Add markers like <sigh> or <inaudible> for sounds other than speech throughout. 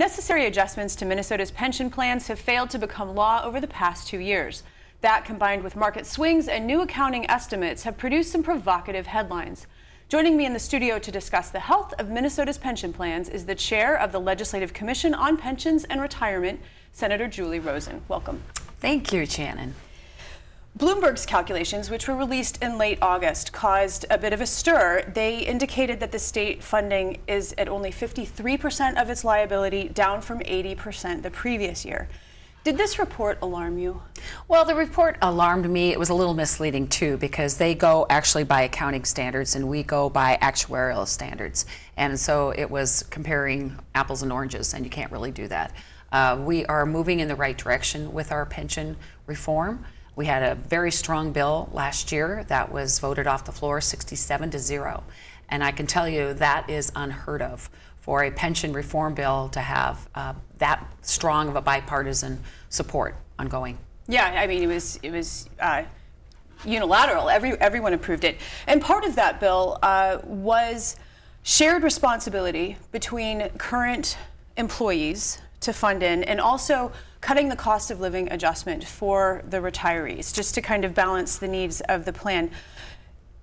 Necessary adjustments to Minnesota's pension plans have failed to become law over the past two years. That, combined with market swings and new accounting estimates, have produced some provocative headlines. Joining me in the studio to discuss the health of Minnesota's pension plans is the chair of the Legislative Commission on Pensions and Retirement, Senator Julie Rosen. Welcome. Thank you, Shannon. Bloomberg's calculations, which were released in late August, caused a bit of a stir. They indicated that the state funding is at only 53% of its liability, down from 80% the previous year. Did this report alarm you? Well, the report alarmed me. It was a little misleading too because they go actually by accounting standards and we go by actuarial standards. And so it was comparing apples and oranges, and you can't really do that. Uh, we are moving in the right direction with our pension reform. We had a very strong bill last year that was voted off the floor 67 to 0. And I can tell you that is unheard of for a pension reform bill to have uh, that strong of a bipartisan support ongoing. Yeah, I mean, it was, it was uh, unilateral. Every, everyone approved it. And part of that bill uh, was shared responsibility between current employees to fund in and also cutting the cost of living adjustment for the retirees, just to kind of balance the needs of the plan.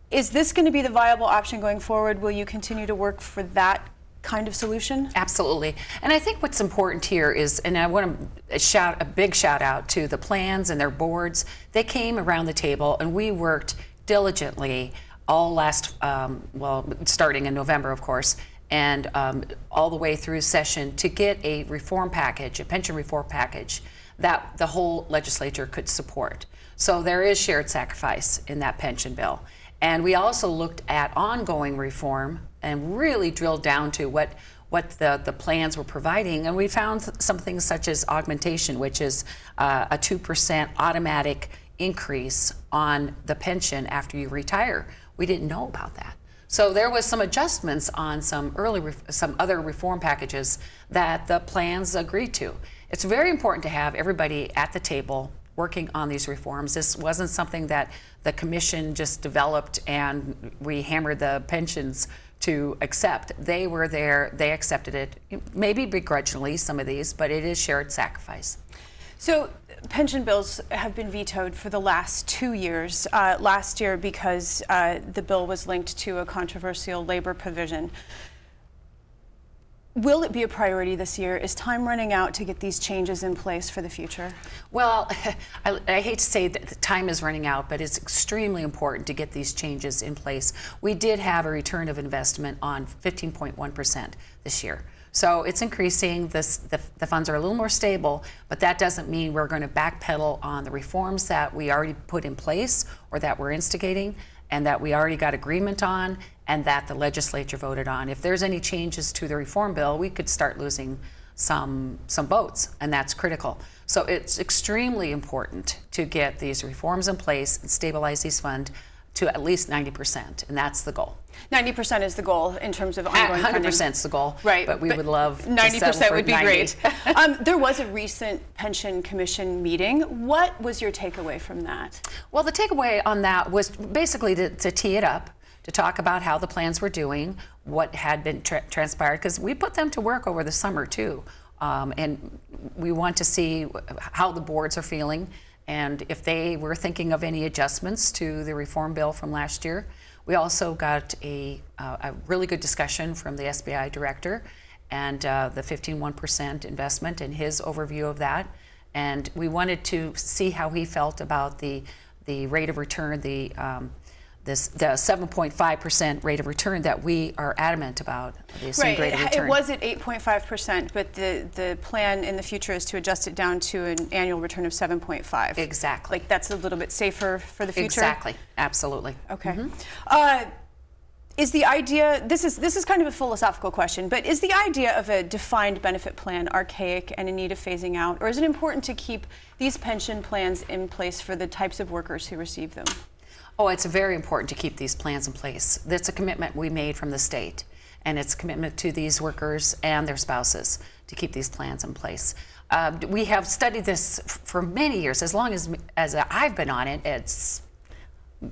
Is this going to be the viable option going forward? Will you continue to work for that kind of solution? Absolutely. And I think what's important here is, and I want to shout a big shout out to the plans and their boards. They came around the table and we worked diligently all last, um, well, starting in November, of course, and um, all the way through session to get a reform package, a pension reform package that the whole legislature could support. So there is shared sacrifice in that pension bill. And we also looked at ongoing reform and really drilled down to what what the, the plans were providing. And we found some things such as augmentation, which is uh, a 2% automatic increase on the pension after you retire. We didn't know about that. So there was some adjustments on some early, some other reform packages that the plans agreed to. It's very important to have everybody at the table working on these reforms. This wasn't something that the commission just developed and we hammered the pensions to accept. They were there, they accepted it, maybe begrudgingly, some of these, but it is shared sacrifice. So pension bills have been vetoed for the last two years. Uh, last year because uh, the bill was linked to a controversial labor provision. Will it be a priority this year? Is time running out to get these changes in place for the future? Well, <laughs> I, I, hate to say that time is running out, but it's extremely important to get these changes in place. We did have a return of investment on 15.1% this year. So it's increasing. This, the, the, funds are a little more stable, but that doesn't mean we're going to backpedal on the reforms that we already put in place or that we're instigating and that we already got agreement on and that the legislature voted on. If there's any changes to the reform bill, we could start losing some, some votes, and that's critical. So it's extremely important to get these reforms in place and stabilize these funds to at least 90%, and that's the goal. 90% is the goal in terms of ongoing 100% is the goal, right? But we but would love 90% would be 90. great. <laughs> um, there was a recent pension commission meeting. What was your takeaway from that? Well, the takeaway on that was basically to, to tee it up, to talk about how the plans were doing, what had been tra transpired, because we put them to work over the summer too. Um, and we want to see how the boards are feeling and if they were thinking of any adjustments to the reform bill from last year. We also got a, uh, a really good discussion from the SBI director and uh, the 15.1% investment and his overview of that. And we wanted to see how he felt about the, the rate of return, the um, this the 7.5% rate of return that we are adamant about. The right. rate of return. It was at 8.5%, but the, the plan in the future is to adjust it down to an annual return of 7.5. Exactly. Like that's a little bit safer for the future? Exactly. Absolutely. Okay. Mm -hmm. uh, is the idea this is this is kind of a philosophical question but is the idea of a defined benefit plan archaic and in need of phasing out or is it important to keep these pension plans in place for the types of workers who receive them Oh, it's very important to keep these plans in place. That's a commitment we made from the state, and it's a commitment to these workers and their spouses to keep these plans in place. Uh, we have studied this for many years, as long as, as I've been on it, it's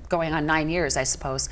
going on nine years, I suppose.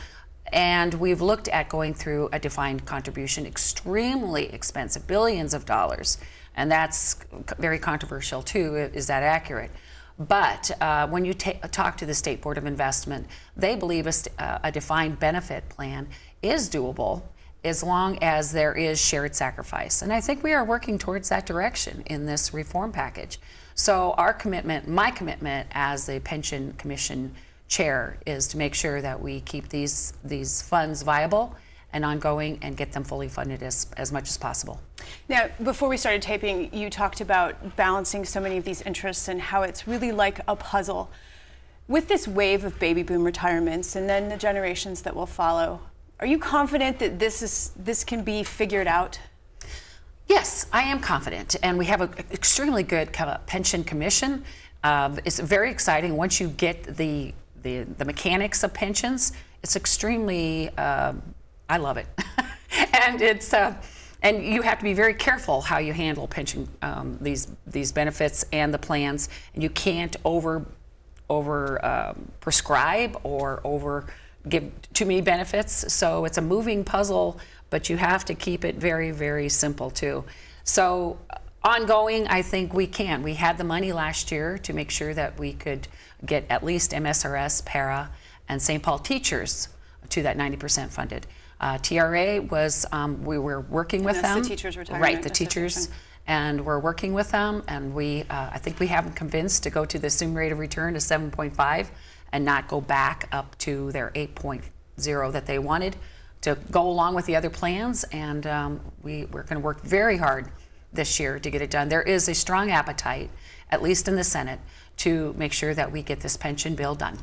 And we've looked at going through a defined contribution, extremely expensive, billions of dollars. And that's very controversial too. Is that accurate? But uh, when you ta- talk to the State Board of Investment, they believe a, uh, a defined benefit plan is doable as long as there is shared sacrifice. And I think we are working towards that direction in this reform package. So, our commitment, my commitment as the Pension Commission chair, is to make sure that we keep these, these funds viable and ongoing and get them fully funded as, as much as possible. Now, before we started taping, you talked about balancing so many of these interests and how it's really like a puzzle. With this wave of baby boom retirements and then the generations that will follow, are you confident that this is this can be figured out? Yes, I am confident, and we have an extremely good pension commission. Uh, it's very exciting once you get the the, the mechanics of pensions. It's extremely, uh, I love it, <laughs> and it's. Uh, and you have to be very careful how you handle pension um, these these benefits and the plans, and you can't over over um, prescribe or over give too many benefits. So it's a moving puzzle, but you have to keep it very, very simple too. So ongoing, I think we can. We had the money last year to make sure that we could get at least MSRS, PERA, and St. Paul teachers to that 90% funded. Uh, TRA was, um, we were working with them. the teachers retirement Right, the teachers. And we're working with them, and we, uh, I think we have them convinced to go to the assumed rate of return to 7.5 and not go back up to their 8.0 that they wanted to go along with the other plans. And um, we, we're going to work very hard this year to get it done. There is a strong appetite, at least in the Senate, to make sure that we get this pension bill done.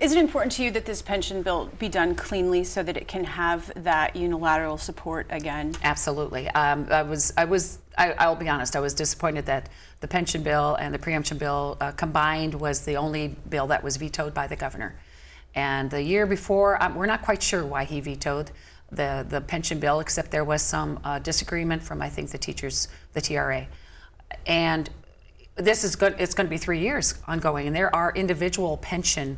Is it important to you that this pension bill be done cleanly so that it can have that unilateral support again? Absolutely. Um, I was, I was, I, will be honest. I was disappointed that the pension bill and the preemption bill uh, combined was the only bill that was vetoed by the governor. And the year before, um, we're not quite sure why he vetoed the, the pension bill, except there was some uh, disagreement from, I think, the teachers, the TRA. And this is good, it's going to be three years ongoing, and there are individual pension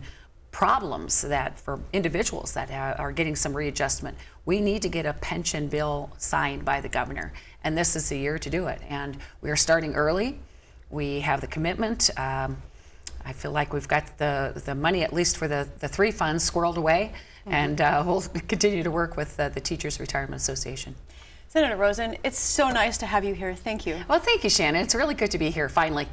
problems that for individuals that are getting some readjustment. We need to get a pension bill signed by the governor, and this is the year to do it. And we are starting early. We have the commitment. Um, I feel like we've got the, the money, at least for the, the three funds, squirreled away, mm-hmm. and uh, we'll <laughs> continue to work with uh, the Teachers Retirement Association. Senator Rosen, it's so nice to have you here. Thank you. Well, thank you, Shannon. It's really good to be here finally.